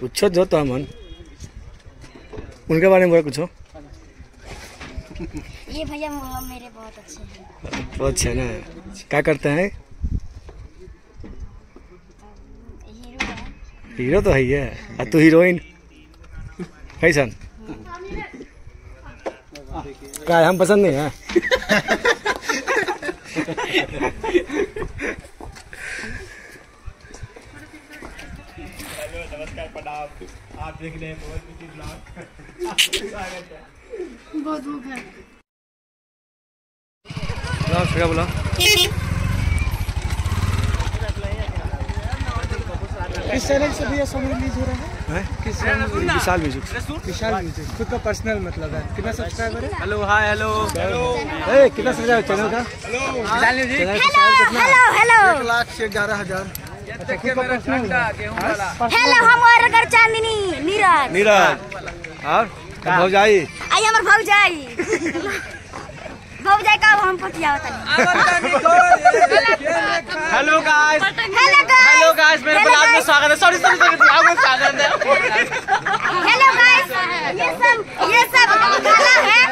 पूछो जो तो अमन। उनके बारे में कुछ ये भैया मेरे बहुत अच्छे हैं। बहुत अच्छा है ना। क्या करते हैं? हीरो है। हीरो तो है ही है। और तू हीरोइन? कैसन क्या है, हम पसंद नहीं है। हाँ, क्या बोला। किस चैनल से भैया सॉन्ग रिलीज़ हो रहा है? हैं? Vishal music Vishal music. खुद का पर्सनल मतलब है। कितना सब्सक्राइबर है? हेलो हाय हेलो ए, कितना सब्सक्राइबर चैनल का? चैनल का सब्सक्राइबर कितना है? हेलो हेलो लाख से ग्यारह हज़ार। हेलो हम और अगर चांदनी नीरज। नीरज और? भौजाई। आई हमर भौजाई। भौजाई का हम पतिया बतानी hello guys hello guys hello guys मेरे ब्लॉग में स्वागत है। सॉरी सॉरी सॉरी ब्लॉग में स्वागत है हेलो गाइस ये सब ये सब गला है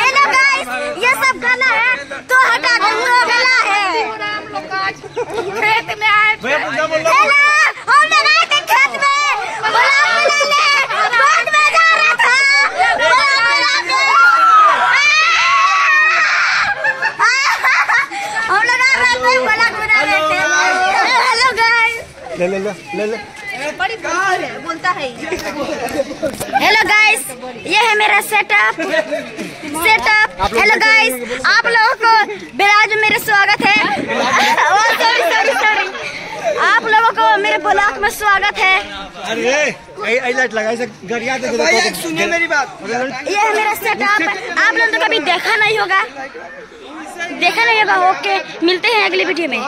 हेलो गाइस ये सब गला है तो हटा दो वो गला है खेत में आए हेलो हम लोग आए खेत में गुलाब बनाने रोड में जा रहा था। गुलाब बनाने हम लोग आ रहे गुलाब बना रहे हेलो गाइस ले ले ले ले ले। हेलो गाइस ये। है मेरा सेटअप सेटअप हेलो गाइस आप लोगों को बिराज मेरा स्वागत है सॉरी सॉरी सॉरी आप लोगों को मेरे ब्लॉग में स्वागत है। अरे लाइट गरिया सुनिए मेरी बात। ये है मेरा सेटअप आप लोगों ने कभी देखा नहीं होगा। देखा नहीं होगा ओके मिलते हैं अगली वीडियो में।